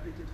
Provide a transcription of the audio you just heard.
vai.